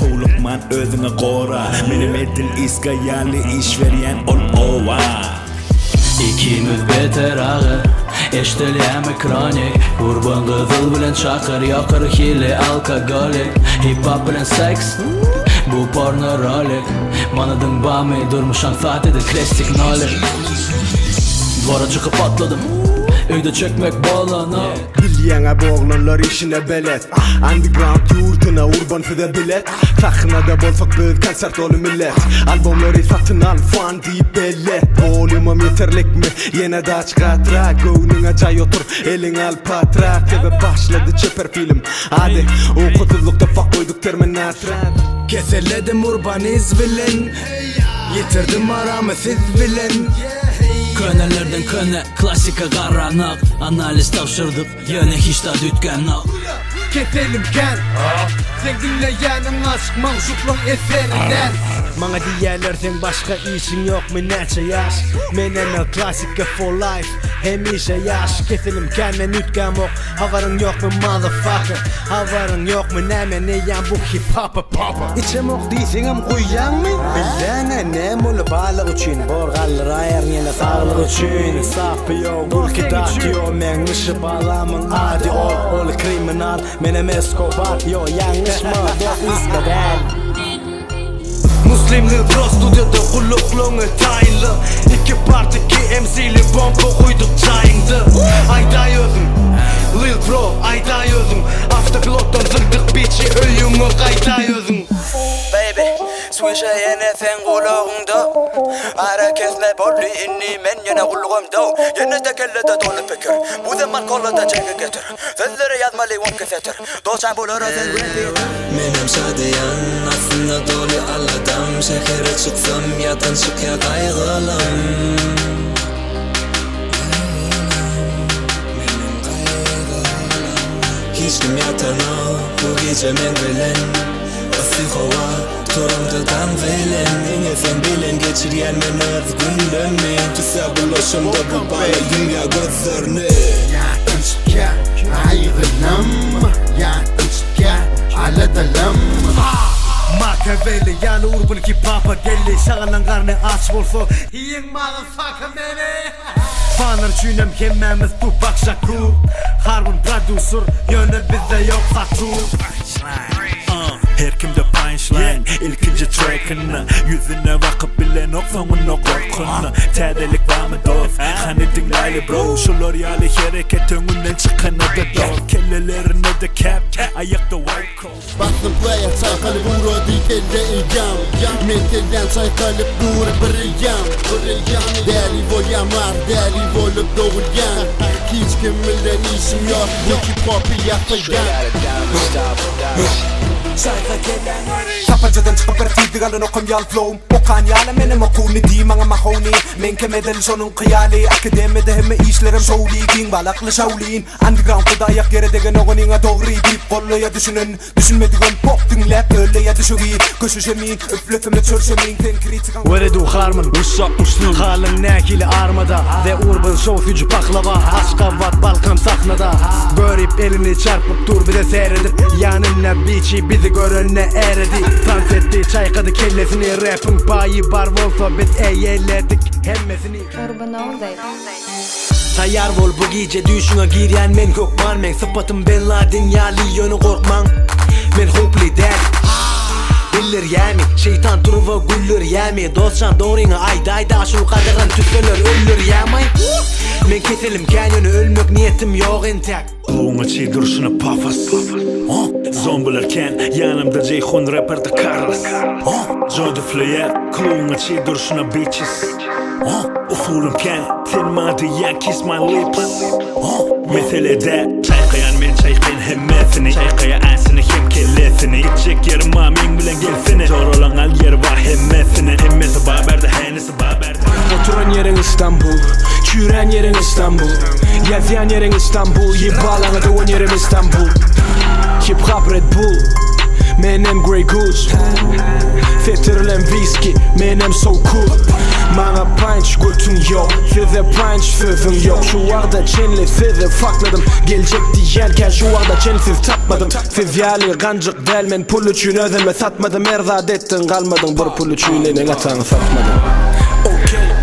Hulukman özüne qora Menim edil iska yali iş veriyen ol ova. İkimiz beter ağı Eşteliyem kronik Kurban kızıl bilen çakır Yakır hili alkogolik Hip hop bilen seks Bu porno rolik Manadın bami durmuşan sahtede klasik nolik Duvara çıkıp atladım Evde çekmek bağlana. Bilýäňe boğlanlar işine belet. Underground yurtuna urban fide bilet. Sahnada bolsak biz konsert dolu millet. Albumları satın al fan deyip bellet Volümüm yeterlik mi? Yine de açık atrak Göğnüne çay otur. Elin al patrak Tebe başladı çöper film. Hadi okutuzlukta fak koyduk terminatrak Keseledim urbaniz bilen Yitirdim aramı siz bilen Könelerden köne klasika garanak. Analiz tavşırdık yöne hiç de dütkennak Ketelim gel. Sen dinleyenin aşk mavşukluğun eserinden Mana diýerler sen başga işin yok mu nece yaş? Men ene klasika for life hem işe ýaş Keselim kelmen ütgän ok? Havarın yok mu motherfucker? Havarın yok mu näme neýän bu hip hop papa İçem ok diýseňem goýýan mı? Bilen ne mol balyk üçin borgallar aýar Uçuyun sapıyor Ulki dağıtıyor Men ışıp alamın adi o Ol kriminal Menem Escobar Yo yanlış mı? Def ismeden Muslimli bro studiyada kulukluğunu tayinli İki parti ki MC'li bomba koyduk çayındı Ayda yödüm Lil bro ayda yödüm Swişeýenefen gulagynda Hareketler bolly inni men ýene gulgamda Ýene tekellede dolu pikir Bu zaman kollada çeke getir. Sözleri yazmaly wop kesetir. Doçan bolar özen Menem sadiyan aslında dolu aladam. Şehre çıksam yadan çıkya gaýgylym Hiç kim yatana bu gece men bilen Asıl hava Torumdadan velen. Yine sen bilen geçiryen men öz gündemi Tüse bulaşımda bu bala dünya gözlerini Yatınçka ayrılım Yatınçka aladalım Machiavelli yani urban ki papa deli Şağılan karnı aç bolsa Yiyin motherfucker beni. Fanlar çünem kemmemiz Tupac Shakur Harbun producer Yönü bizde yok satur Uh, Her kimde punchline? İlkinci trackını Yüzüne bakıp bilen ok sonunu korkunu. Tədelik var mı dost Hani dinlaylı bro? Şu loryali hareket önünden çıkanı da dost Kellelerine de cap Ayakta white coat Bastım playa çaykalıp uğradı kelle iyam Mentellen çaykalıp dur biriyam Deli voyamar deli volup doğurgan Hiç kimle işim yok Bu hip hop'u yapacağım Çayga gelen Şapacadan çıkıp bir tibi galın okum yal flow'um. Okan yala menem okuni di mana mahoni Men kemeden sonun kıyali Akademide hemme işlerim şovli Din balaklı şavlin Underground kuda ayak yere degen oğuninga doğru deyip Kollaya düşünün Düşünmedigen pop dinlep ya düşüvi Köşüşemin öflöfeme çörşemin Ten kritikan Veredu harman Ussa usnun Halın nekili armada? Ve urban show hücü paklava Aşkavat balkan sahnada. Börip elini çarpıp dur bir de seyredip. Yanımla biçi bizi görönne eredi Dans etti çaykadı kellesini. Rap'in payı bar olsa biz eğerlerdik Hemmesini Urban all day. Tayar vol bu gece düşüne giryen men kokman Men. Sıfatım ben Laden yali yönü korkman. Men hopli der. Biller yemi. Şeytan turuva güller yemi. Dostcan doğrine ayda ayda Şu kadağın tütfeler öllür yemay Men keselim kendini ölmek niyetim yok entek Kulağına çiğ duruşuna pafas Zombilerken yanımda Ceyhun rapperda Carlos. John de Flyer Kulağına çiğ duruşuna bitches. Ufurumken Tilmadı yan kiss my lips Meselede Çaykayan men çaykayan hemmesini Çaykaya ansini hem kellesini Gidecek yerim mamin bilen gelsene Zor olan al yer var hemmesini Hemmesi baberde henesi baberde Oturan yerin İstanbul Çüren yerin İstanbul. Yazyan yerin İstanbul. Yibalana doğan yerim İstanbul. Hip hop Red Bull. Menem Grey Goose. Fetirlen viski Menem so cool. Mana punch gultun yok. Fide punch sözüm yok. Şu arda çenli fide fakladım Gelecek diyenken şu arda çensiz tapmadım. Siz yali gancık del men pul üçün özeme satmadım. Erzad ettin kalmadın. Bir pul üçün ne satmadım Okay